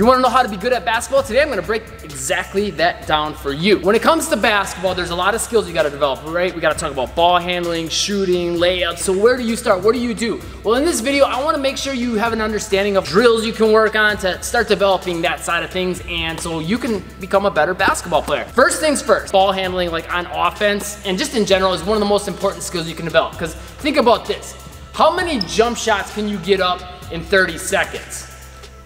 You wanna know how to be good at basketball? Today I'm gonna break exactly that down for you. When it comes to basketball, there's a lot of skills you gotta develop, right? We gotta talk about ball handling, shooting, layups. So where do you start? What do you do? Well, in this video, I wanna make sure you have an understanding of drills you can work on to start developing that side of things and so you can become a better basketball player. First things first, ball handling like on offense and just in general is one of the most important skills you can develop because think about this. How many jump shots can you get up in 30 seconds?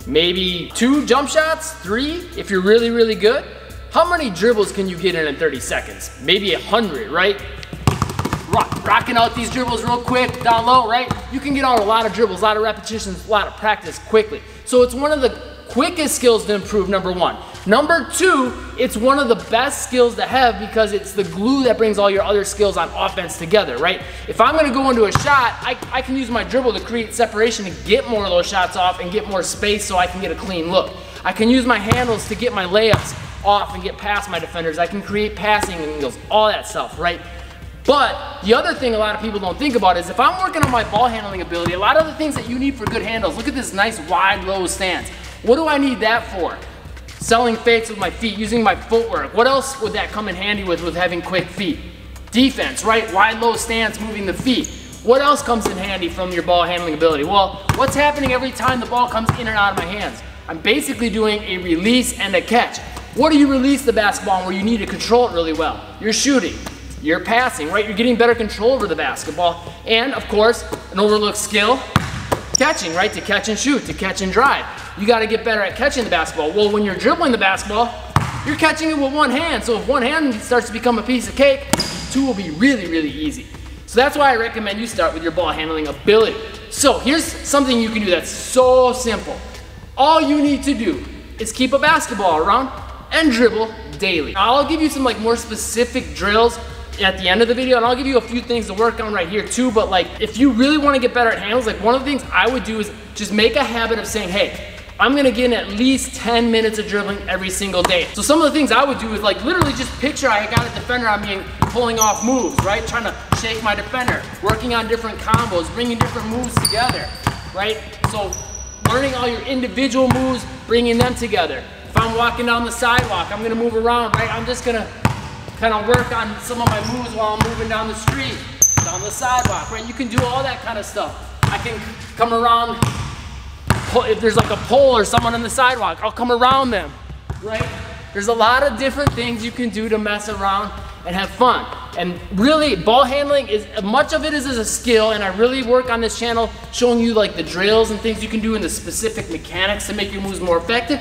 Maybe two jump shots, three, if you're really, really good. How many dribbles can you get in in 30 seconds? Maybe a 100, right? Rock, rocking out these dribbles real quick, down low, right? You can get on a lot of dribbles, a lot of repetitions, a lot of practice quickly. So it's one of the quickest skills to improve, number one. Number two, it's one of the best skills to have because it's the glue that brings all your other skills on offense together, right? If I'm gonna go into a shot, I, I can use my dribble to create separation to get more of those shots off and get more space so I can get a clean look. I can use my handles to get my layups off and get past my defenders. I can create passing angles, all that stuff, right? But the other thing a lot of people don't think about is if I'm working on my ball handling ability, a lot of the things that you need for good handles, look at this nice wide low stance. What do I need that for? Selling fakes with my feet, using my footwork. What else would that come in handy with with having quick feet? Defense, right? Wide, low stance, moving the feet. What else comes in handy from your ball handling ability? Well, what's happening every time the ball comes in and out of my hands? I'm basically doing a release and a catch. What do you release the basketball where you need to control it really well? You're shooting, you're passing, right? You're getting better control over the basketball. And of course, an overlooked skill, catching, right? To catch and shoot, to catch and drive you got to get better at catching the basketball. Well, when you're dribbling the basketball, you're catching it with one hand. So if one hand starts to become a piece of cake, two will be really, really easy. So that's why I recommend you start with your ball handling ability. So here's something you can do that's so simple. All you need to do is keep a basketball around and dribble daily. I'll give you some like more specific drills at the end of the video and I'll give you a few things to work on right here too but like if you really want to get better at handles like one of the things I would do is just make a habit of saying hey I'm gonna get in at least 10 minutes of dribbling every single day. So some of the things I would do is like literally just picture I got a defender on me pulling off moves, right? Trying to shake my defender, working on different combos, bringing different moves together, right? So learning all your individual moves, bringing them together. If I'm walking down the sidewalk, I'm gonna move around, right? I'm just gonna kind of work on some of my moves while I'm moving down the street, down the sidewalk, right? You can do all that kind of stuff. I can come around if there's like a pole or someone on the sidewalk, I'll come around them, right? There's a lot of different things you can do to mess around and have fun. And really, ball handling is, much of it is, is a skill, and I really work on this channel showing you like the drills and things you can do and the specific mechanics to make your moves more effective.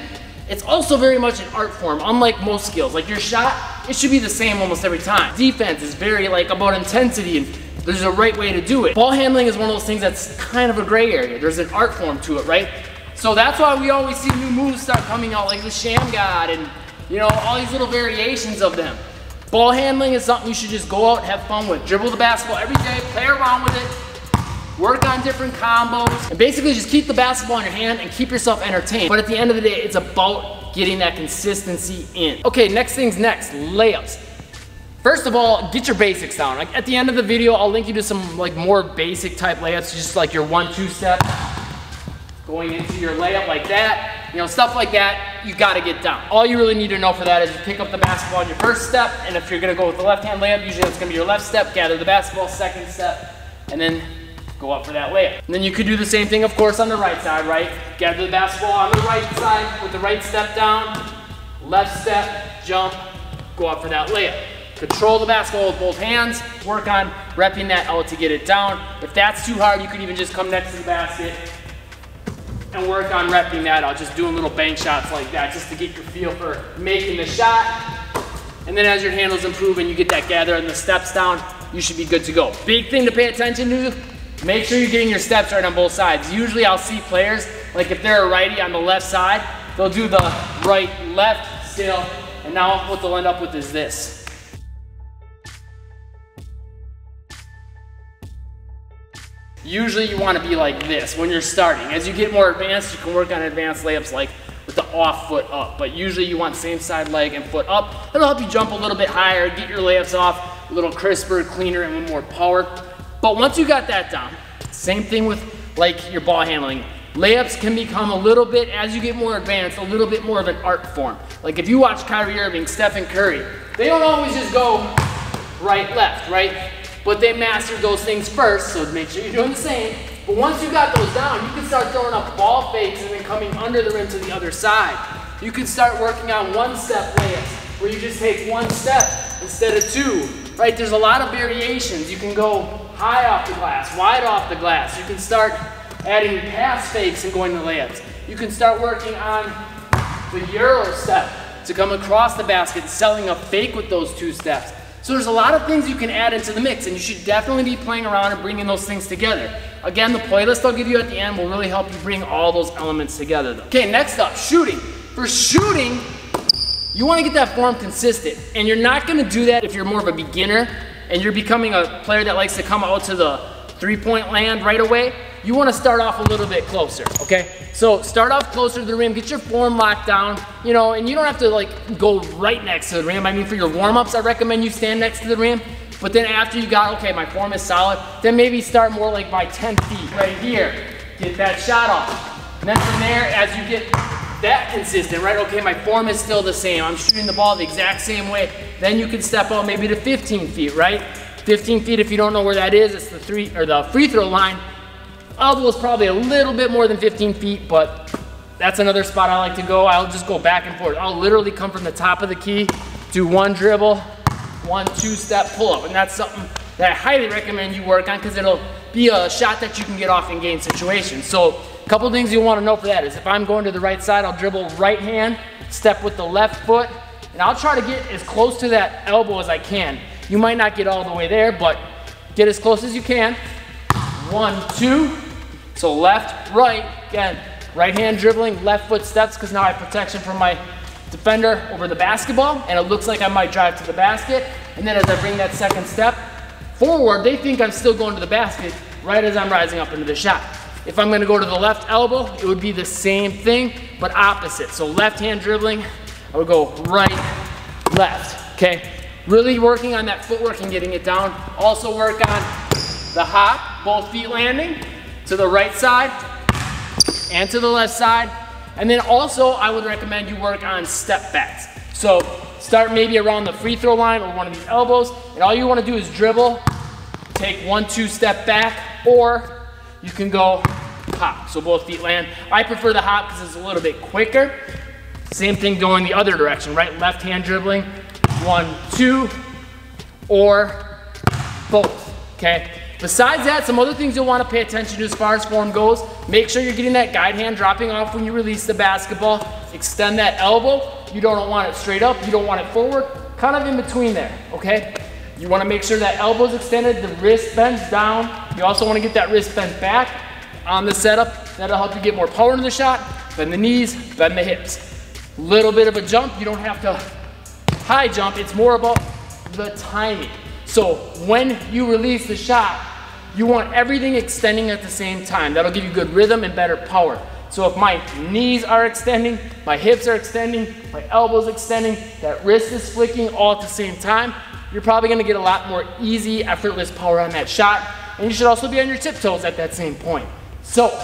It's also very much an art form, unlike most skills. Like your shot, it should be the same almost every time. Defense is very like about intensity and there's a right way to do it. Ball handling is one of those things that's kind of a gray area. There's an art form to it, right? So that's why we always see new moves start coming out like the Shammgod and you know, all these little variations of them. Ball handling is something you should just go out and have fun with. Dribble the basketball every day, play around with it, work on different combos, and basically just keep the basketball in your hand and keep yourself entertained. But at the end of the day, it's about getting that consistency in. Okay, next thing's next, layups. First of all, get your basics down. Like at the end of the video, I'll link you to some like more basic type layups, just like your one, two step, going into your layup like that, you know, stuff like that, you gotta get down. All you really need to know for that is you pick up the basketball on your first step, and if you're gonna go with the left hand layup, usually that's gonna be your left step, gather the basketball, second step, and then go up for that layup. And then you could do the same thing, of course, on the right side, right? Gather the basketball on the right side with the right step down, left step, jump, go up for that layup. Control the basketball with both hands. Work on repping that out to get it down. If that's too hard, you can even just come next to the basket and work on repping that out. Just doing little bank shots like that just to get your feel for making the shot. And then as your handles improve and you get that gather and the steps down, you should be good to go. Big thing to pay attention to, make sure you're getting your steps right on both sides. Usually I'll see players, like if they're a righty on the left side, they'll do the right, left, still, and now what they'll end up with is this. Usually you want to be like this when you're starting. As you get more advanced, you can work on advanced layups like with the off foot up. But usually you want same side leg and foot up. It'll help you jump a little bit higher, get your layups off a little crisper, cleaner, and with more power. But once you got that down, same thing with like your ball handling. Layups can become a little bit, as you get more advanced, a little bit more of an art form. Like if you watch Kyrie Irving, Stephen Curry, they don't always just go right, left, right? But they mastered those things first, so make sure you're doing the same. But once you got those down, you can start throwing up ball fakes and then coming under the rim to the other side. You can start working on one-step layups, where you just take one step instead of two, right? There's a lot of variations. You can go high off the glass, wide off the glass. You can start adding pass fakes and going to layups. You can start working on the Euro step to come across the basket, selling a fake with those two steps. So there's a lot of things you can add into the mix and you should definitely be playing around and bringing those things together. Again, the playlist I'll give you at the end will really help you bring all those elements together though. Okay, next up, shooting. For shooting, you wanna get that form consistent and you're not gonna do that if you're more of a beginner and you're becoming a player that likes to come out to the three point land right away you wanna start off a little bit closer, okay? So start off closer to the rim, get your form locked down, you know, and you don't have to like go right next to the rim. I mean, for your warm-ups, I recommend you stand next to the rim. But then after you got, okay, my form is solid, then maybe start more like by 10 feet right here. Get that shot off. And then from there, as you get that consistent, right? Okay, my form is still the same. I'm shooting the ball the exact same way. Then you can step out maybe to 15 feet, right? 15 feet, if you don't know where that is, it's the three or the free throw line. Elbow is probably a little bit more than 15 feet, but that's another spot I like to go. I'll just go back and forth. I'll literally come from the top of the key, do one dribble, one two-step pull-up, and that's something that I highly recommend you work on because it'll be a shot that you can get off in game situations. So a couple things you want to know for that is if I'm going to the right side, I'll dribble right hand, step with the left foot, and I'll try to get as close to that elbow as I can. You might not get all the way there, but get as close as you can. One, two. So left, right. Again, right hand dribbling, left foot steps because now I have protection from my defender over the basketball and it looks like I might drive to the basket. And then as I bring that second step forward, they think I'm still going to the basket right as I'm rising up into the shot. If I'm gonna go to the left elbow, it would be the same thing, but opposite. So left hand dribbling, I would go right, left, okay? Really working on that footwork and getting it down. Also work on the hop, both feet landing to the right side and to the left side. And then also I would recommend you work on step backs. So start maybe around the free throw line or one of these elbows and all you wanna do is dribble, take one, two step back, or you can go hop, so both feet land. I prefer the hop because it's a little bit quicker. Same thing going the other direction, right? Left hand dribbling, one, two, or both, okay? Besides that, some other things you'll want to pay attention to as far as form goes. Make sure you're getting that guide hand dropping off when you release the basketball. Extend that elbow. You don't want it straight up. You don't want it forward. Kind of in between there, okay? You want to make sure that elbow's extended, the wrist bends down. You also want to get that wrist bent back on the setup. That'll help you get more power into the shot. Bend the knees, bend the hips. Little bit of a jump. You don't have to high jump. It's more about the timing. So when you release the shot, you want everything extending at the same time. That'll give you good rhythm and better power. So if my knees are extending, my hips are extending, my elbows extending, that wrist is flicking all at the same time, you're probably gonna get a lot more easy, effortless power on that shot. And you should also be on your tiptoes at that same point. So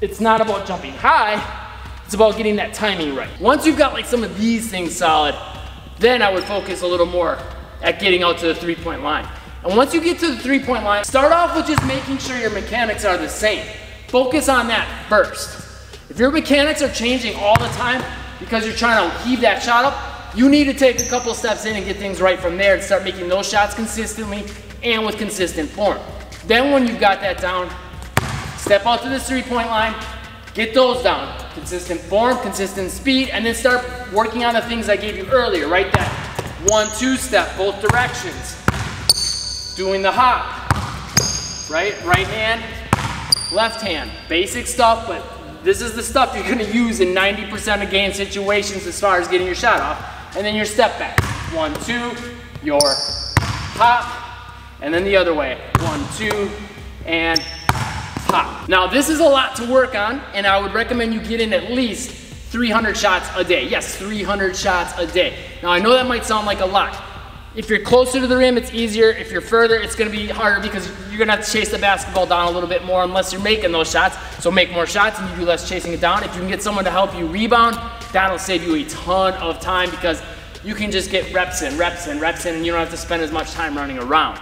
it's not about jumping high, it's about getting that timing right. Once you've got like some of these things solid, then I would focus a little more at getting out to the three point line. And once you get to the three point line, start off with just making sure your mechanics are the same. Focus on that first. If your mechanics are changing all the time because you're trying to heave that shot up, you need to take a couple steps in and get things right from there and start making those shots consistently and with consistent form. Then when you've got that down, step out to this three point line, get those down. Consistent form, consistent speed, and then start working on the things I gave you earlier, right? That one, two step, both directions doing the hop, right? Right hand, left hand. Basic stuff, but this is the stuff you're gonna use in 90% of game situations as far as getting your shot off. And then your step back. One, two, your hop, and then the other way. One, two, and Now this is a lot to work on, and I would recommend you get in at least 300 shots a day. Yes, 300 shots a day. Now I know that might sound like a lot, If you're closer to the rim, it's easier. If you're further, it's gonna be harder because you're gonna have to chase the basketball down a little bit more unless you're making those shots. So make more shots and you do less chasing it down. If you can get someone to help you rebound, that'll save you a ton of time because you can just get reps in, reps in, reps in, and you don't have to spend as much time running around.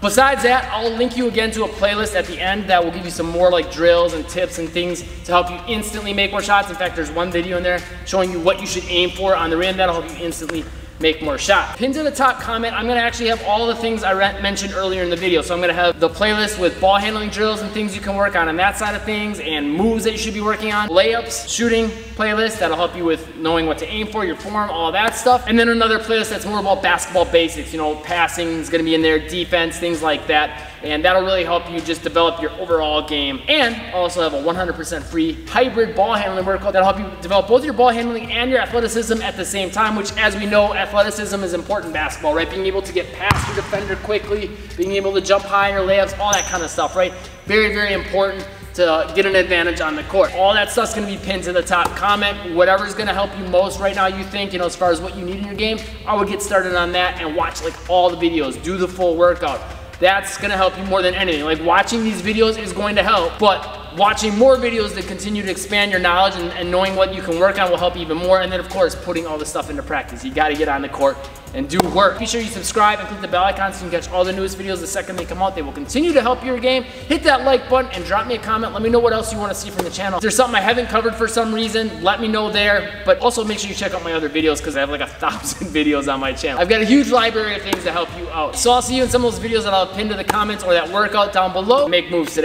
Besides that, I'll link you again to a playlist at the end that will give you some more like drills and tips and things to help you instantly make more shots. In fact, there's one video in there showing you what you should aim for on the rim. That'll help you instantly make more shots. Pinned to the top comment, I'm gonna actually have all the things I mentioned earlier in the video. So I'm gonna have the playlist with ball handling drills and things you can work on on that side of things and moves that you should be working on, layups, shooting playlist that'll help you with knowing what to aim for, your form, all that stuff. And then another playlist that's more about basketball basics, you know, passing is gonna be in there, defense, things like that and that'll really help you just develop your overall game. And I'll also have a 100% free hybrid ball handling workout that'll help you develop both your ball handling and your athleticism at the same time, which as we know, athleticism is important in basketball, right? Being able to get past your defender quickly, being able to jump higher, layups, all that kind of stuff, right? Very, very important to get an advantage on the court. All that stuff's gonna be pinned to the top. Comment whatever's gonna help you most right now you think, you know, as far as what you need in your game. I would get started on that and watch like all the videos, do the full workout. That's gonna help you more than anything. Like watching these videos is going to help, but watching more videos that continue to expand your knowledge and, and, knowing what you can work on will help you even more. And then of course, putting all this stuff into practice. You gotta get on the court and do work. Be sure you subscribe and click the bell icon so you can catch all the newest videos the second they come out. They will continue to help your game. Hit that like button and drop me a comment. Let me know what else you wanna see from the channel. If there's something I haven't covered for some reason, let me know there. But also make sure you check out my other videos because I have like a thousand videos on my channel. I've got a huge library of things to help you out. So I'll see you in some of those videos that I'll pin to the comments or that workout down below. Make moves today.